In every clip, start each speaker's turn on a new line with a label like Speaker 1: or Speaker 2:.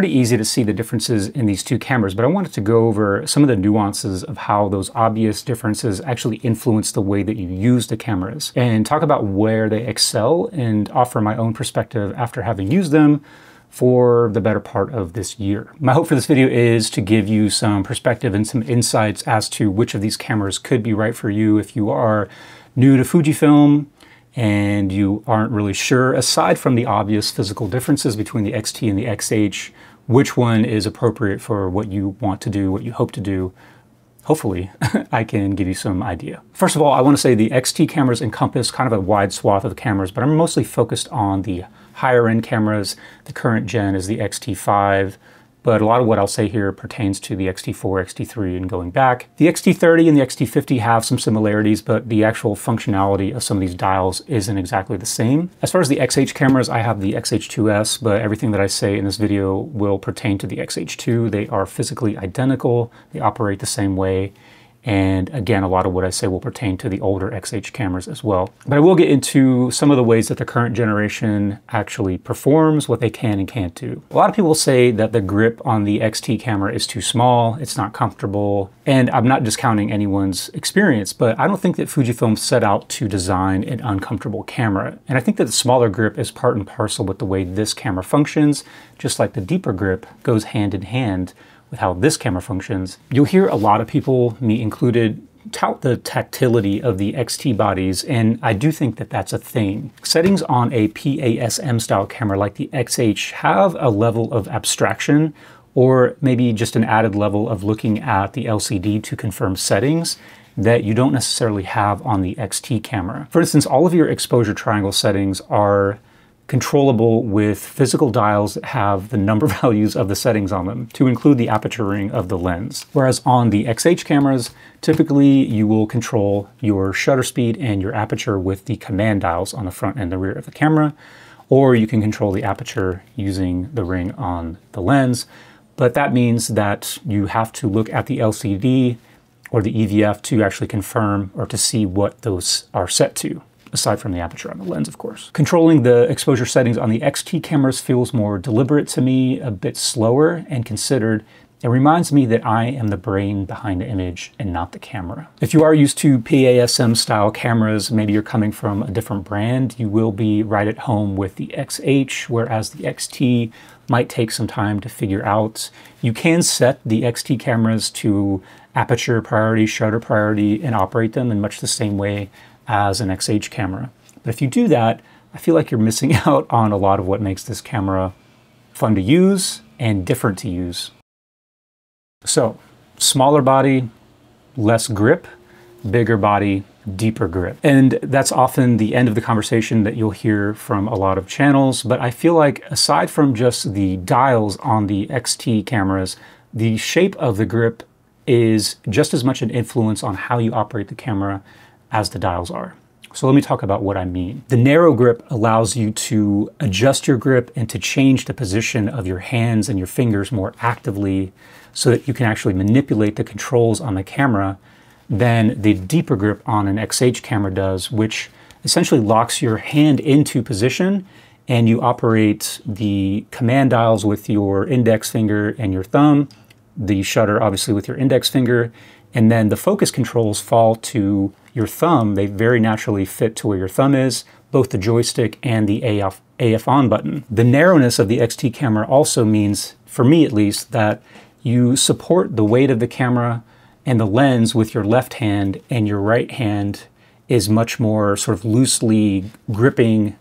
Speaker 1: pretty easy to see the differences in these two cameras, but I wanted to go over some of the nuances of how those obvious differences actually influence the way that you use the cameras and talk about where they excel and offer my own perspective after having used them for the better part of this year. My hope for this video is to give you some perspective and some insights as to which of these cameras could be right for you if you are new to Fujifilm and you aren't really sure, aside from the obvious physical differences between the XT and the XH, which one is appropriate for what you want to do, what you hope to do. Hopefully, I can give you some idea. First of all, I want to say the XT cameras encompass kind of a wide swath of cameras, but I'm mostly focused on the higher end cameras. The current gen is the X-T5, but a lot of what I'll say here pertains to the X-T4, X-T3, and going back. The X-T30 and the X-T50 have some similarities, but the actual functionality of some of these dials isn't exactly the same. As far as the XH cameras, I have the XH2S, but everything that I say in this video will pertain to the XH2. They are physically identical, they operate the same way, and again, a lot of what I say will pertain to the older XH cameras as well. But I will get into some of the ways that the current generation actually performs, what they can and can't do. A lot of people say that the grip on the XT camera is too small, it's not comfortable, and I'm not discounting anyone's experience, but I don't think that Fujifilm set out to design an uncomfortable camera. And I think that the smaller grip is part and parcel with the way this camera functions, just like the deeper grip goes hand in hand with how this camera functions. You'll hear a lot of people, me included, tout the tactility of the XT bodies, and I do think that that's a thing. Settings on a PASM style camera like the XH have a level of abstraction or maybe just an added level of looking at the LCD to confirm settings that you don't necessarily have on the XT camera. For instance, all of your exposure triangle settings are controllable with physical dials that have the number values of the settings on them to include the aperture ring of the lens. Whereas on the XH cameras, typically you will control your shutter speed and your aperture with the command dials on the front and the rear of the camera, or you can control the aperture using the ring on the lens. But that means that you have to look at the LCD or the EVF to actually confirm or to see what those are set to aside from the aperture on the lens, of course. Controlling the exposure settings on the XT cameras feels more deliberate to me, a bit slower and considered. It reminds me that I am the brain behind the image and not the camera. If you are used to PASM style cameras, maybe you're coming from a different brand, you will be right at home with the XH, whereas the XT might take some time to figure out. You can set the XT cameras to aperture priority, shutter priority, and operate them in much the same way as an XH camera. But if you do that, I feel like you're missing out on a lot of what makes this camera fun to use and different to use. So, smaller body, less grip, bigger body, deeper grip. And that's often the end of the conversation that you'll hear from a lot of channels. But I feel like aside from just the dials on the XT cameras, the shape of the grip is just as much an influence on how you operate the camera as the dials are. So let me talk about what I mean. The narrow grip allows you to adjust your grip and to change the position of your hands and your fingers more actively so that you can actually manipulate the controls on the camera than the deeper grip on an XH camera does, which essentially locks your hand into position and you operate the command dials with your index finger and your thumb, the shutter obviously with your index finger, and then the focus controls fall to your thumb. They very naturally fit to where your thumb is, both the joystick and the AF, AF on button. The narrowness of the XT camera also means, for me at least, that you support the weight of the camera and the lens with your left hand and your right hand is much more sort of loosely gripping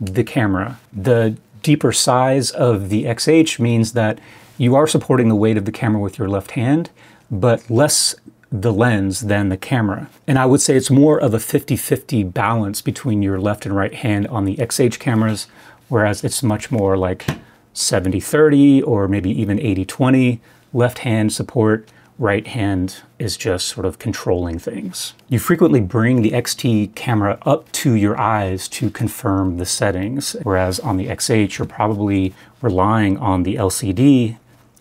Speaker 1: the camera. The deeper size of the XH means that you are supporting the weight of the camera with your left hand, but less the lens than the camera. And I would say it's more of a 50-50 balance between your left and right hand on the XH cameras, whereas it's much more like 70-30 or maybe even 80-20 left hand support, right hand is just sort of controlling things. You frequently bring the XT camera up to your eyes to confirm the settings, whereas on the XH, you're probably relying on the LCD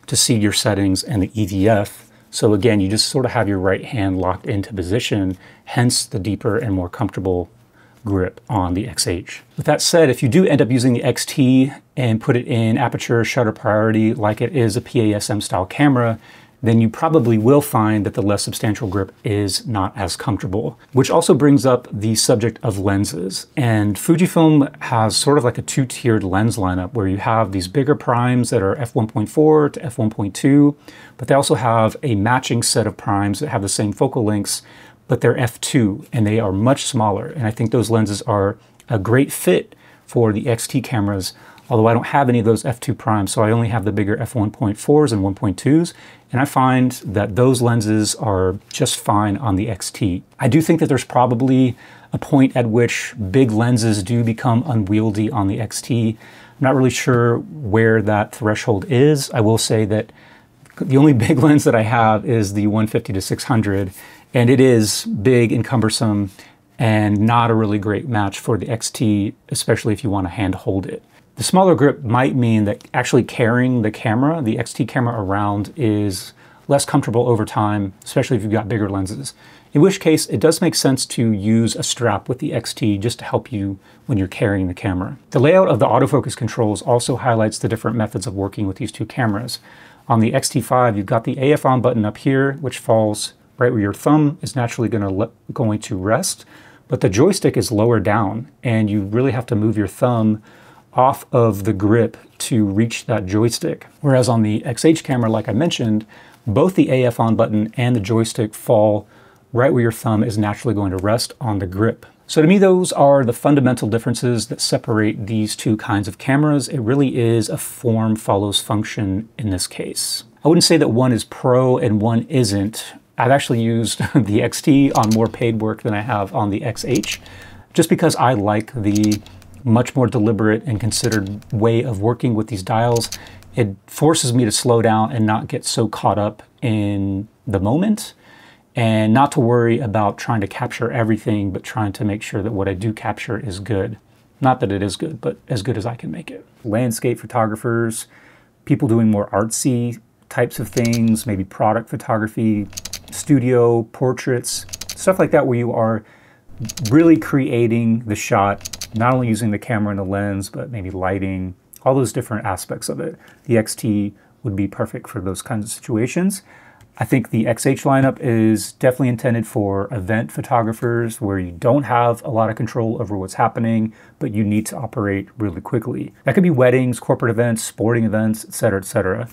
Speaker 1: to see your settings and the EVF so again, you just sort of have your right hand locked into position, hence the deeper and more comfortable grip on the XH. With that said, if you do end up using the XT and put it in aperture shutter priority like it is a PASM style camera, then you probably will find that the less substantial grip is not as comfortable. Which also brings up the subject of lenses. And Fujifilm has sort of like a two-tiered lens lineup where you have these bigger primes that are f1.4 to f1.2, but they also have a matching set of primes that have the same focal lengths, but they're f2 and they are much smaller. And I think those lenses are a great fit for the XT cameras although I don't have any of those f2 primes, so I only have the bigger f1.4s and 1.2s, and I find that those lenses are just fine on the XT. I do think that there's probably a point at which big lenses do become unwieldy on the XT. I'm not really sure where that threshold is. I will say that the only big lens that I have is the 150 to 600, and it is big and cumbersome and not a really great match for the XT, especially if you want to hand hold it. The smaller grip might mean that actually carrying the camera, the XT camera around is less comfortable over time, especially if you've got bigger lenses. In which case, it does make sense to use a strap with the XT just to help you when you're carrying the camera. The layout of the autofocus controls also highlights the different methods of working with these two cameras. On the X-T5, you've got the AF on button up here, which falls right where your thumb is naturally gonna going to rest, but the joystick is lower down, and you really have to move your thumb off of the grip to reach that joystick. Whereas on the XH camera, like I mentioned, both the AF on button and the joystick fall right where your thumb is naturally going to rest on the grip. So to me, those are the fundamental differences that separate these two kinds of cameras. It really is a form follows function in this case. I wouldn't say that one is pro and one isn't. I've actually used the XT on more paid work than I have on the XH, just because I like the much more deliberate and considered way of working with these dials. It forces me to slow down and not get so caught up in the moment and not to worry about trying to capture everything, but trying to make sure that what I do capture is good. Not that it is good, but as good as I can make it. Landscape photographers, people doing more artsy types of things, maybe product photography, studio, portraits, stuff like that where you are really creating the shot not only using the camera and the lens, but maybe lighting, all those different aspects of it. The XT would be perfect for those kinds of situations. I think the XH lineup is definitely intended for event photographers where you don't have a lot of control over what's happening, but you need to operate really quickly. That could be weddings, corporate events, sporting events, etc., etc.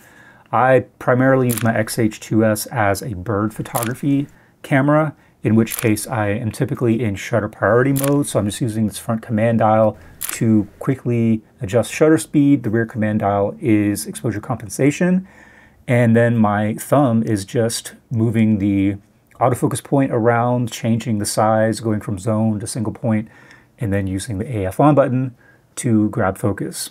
Speaker 1: I primarily use my XH2S as a bird photography camera in which case I am typically in shutter priority mode. So I'm just using this front command dial to quickly adjust shutter speed. The rear command dial is exposure compensation. And then my thumb is just moving the autofocus point around, changing the size, going from zone to single point, and then using the AF on button to grab focus.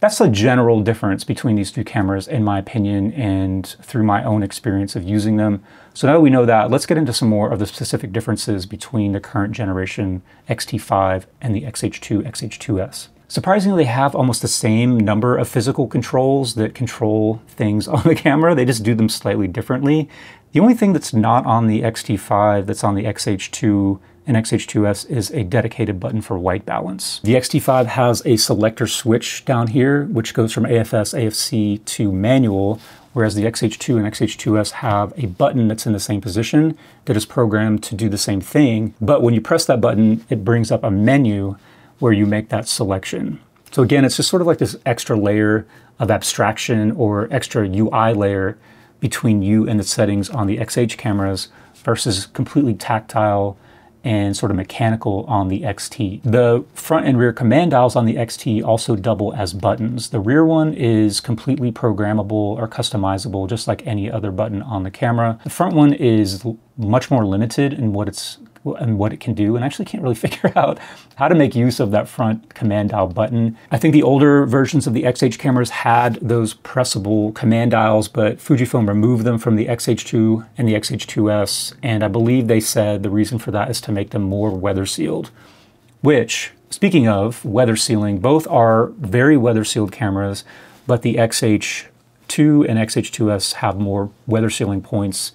Speaker 1: That's the general difference between these two cameras, in my opinion, and through my own experience of using them. So now that we know that, let's get into some more of the specific differences between the current generation X-T5 and the XH2, XH2S. Surprisingly, they have almost the same number of physical controls that control things on the camera. They just do them slightly differently. The only thing that's not on the X-T5 that's on the XH2 and XH2S is a dedicated button for white balance. The X-T5 has a selector switch down here, which goes from AFS, AFC to manual, whereas the XH2 and XH2S have a button that's in the same position that is programmed to do the same thing. But when you press that button, it brings up a menu where you make that selection. So again, it's just sort of like this extra layer of abstraction or extra UI layer between you and the settings on the XH cameras versus completely tactile and sort of mechanical on the XT. The front and rear command dials on the XT also double as buttons. The rear one is completely programmable or customizable, just like any other button on the camera. The front one is much more limited in what it's and what it can do, and actually can't really figure out how to make use of that front command dial button. I think the older versions of the XH cameras had those pressable command dials, but Fujifilm removed them from the XH2 and the XH2S, and I believe they said the reason for that is to make them more weather sealed, which, speaking of weather sealing, both are very weather sealed cameras, but the XH2 and XH2S have more weather sealing points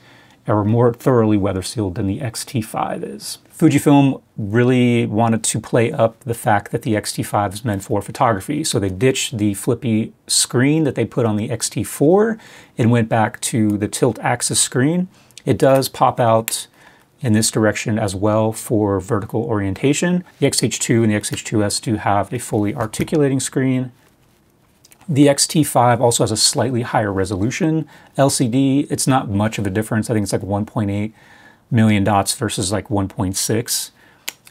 Speaker 1: are more thoroughly weather sealed than the X-T5 is. Fujifilm really wanted to play up the fact that the X-T5 is meant for photography. So they ditched the flippy screen that they put on the X-T4 and went back to the tilt axis screen. It does pop out in this direction as well for vertical orientation. The X-H2 and the X-H2S do have a fully articulating screen. The X-T5 also has a slightly higher resolution LCD. It's not much of a difference. I think it's like 1.8 million dots versus like 1.6.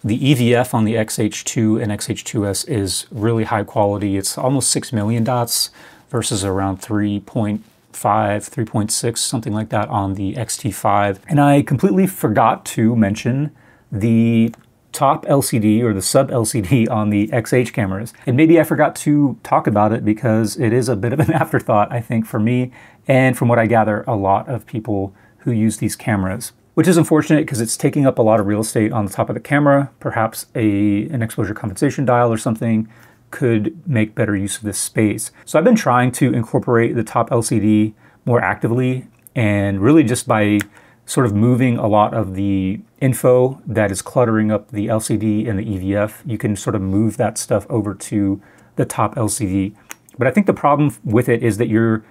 Speaker 1: The EVF on the XH2 and XH2S is really high quality. It's almost 6 million dots versus around 3.5, 3.6, something like that on the XT5. And I completely forgot to mention the top LCD or the sub LCD on the XH cameras. And maybe I forgot to talk about it because it is a bit of an afterthought, I think, for me and from what I gather, a lot of people who use these cameras which is unfortunate because it's taking up a lot of real estate on the top of the camera. Perhaps a, an exposure compensation dial or something could make better use of this space. So I've been trying to incorporate the top LCD more actively and really just by sort of moving a lot of the info that is cluttering up the LCD and the EVF, you can sort of move that stuff over to the top LCD. But I think the problem with it is that you're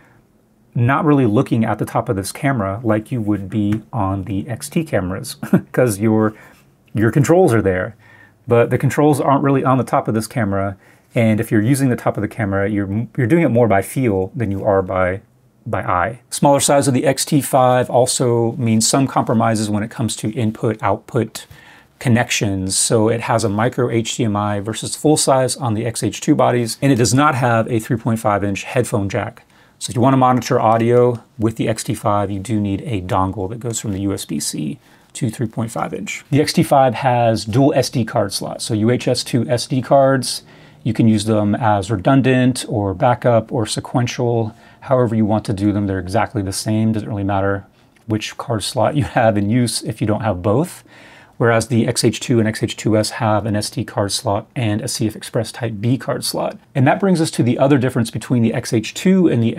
Speaker 1: not really looking at the top of this camera like you would be on the XT cameras because your your controls are there. But the controls aren't really on the top of this camera. And if you're using the top of the camera, you're, you're doing it more by feel than you are by, by eye. Smaller size of the X-T5 also means some compromises when it comes to input-output connections. So it has a micro HDMI versus full size on the XH2 bodies, and it does not have a 3.5 inch headphone jack. So if you want to monitor audio with the X-T5, you do need a dongle that goes from the USB-C to 3.5 inch. The X-T5 has dual SD card slots, so UHS-2 SD cards. You can use them as redundant or backup or sequential, however you want to do them. They're exactly the same. Doesn't really matter which card slot you have in use if you don't have both whereas the XH2 and XH2S have an SD card slot and a CF Express Type B card slot. And that brings us to the other difference between the XH2 and the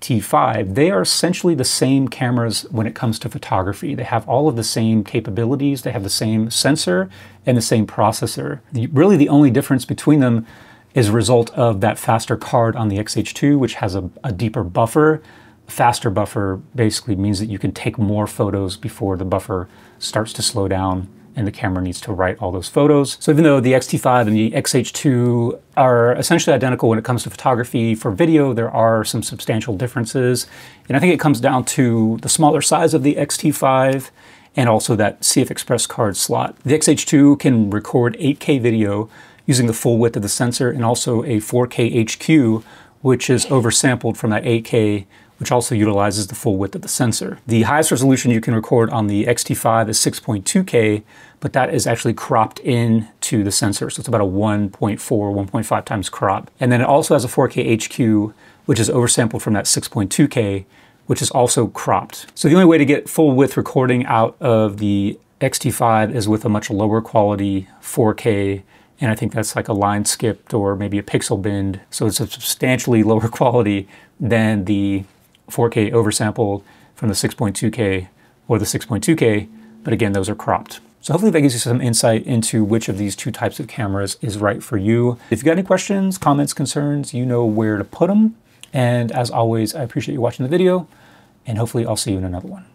Speaker 1: XT5. They are essentially the same cameras when it comes to photography. They have all of the same capabilities, they have the same sensor and the same processor. Really the only difference between them is a result of that faster card on the XH2, which has a, a deeper buffer faster buffer basically means that you can take more photos before the buffer starts to slow down and the camera needs to write all those photos. So even though the X-T5 and the XH2 are essentially identical when it comes to photography, for video there are some substantial differences. And I think it comes down to the smaller size of the X-T5 and also that CF Express card slot. The XH2 can record 8K video using the full width of the sensor and also a 4K HQ, which is oversampled from that 8K which also utilizes the full width of the sensor. The highest resolution you can record on the X-T5 is 6.2K, but that is actually cropped in to the sensor. So it's about a 1.4, 1.5 times crop. And then it also has a 4K HQ, which is oversampled from that 6.2K, which is also cropped. So the only way to get full width recording out of the X-T5 is with a much lower quality 4K and I think that's like a line skipped or maybe a pixel binned. So it's a substantially lower quality than the 4K oversampled from the 6.2K or the 6.2K, but again, those are cropped. So hopefully that gives you some insight into which of these two types of cameras is right for you. If you've got any questions, comments, concerns, you know where to put them. And as always, I appreciate you watching the video, and hopefully I'll see you in another one.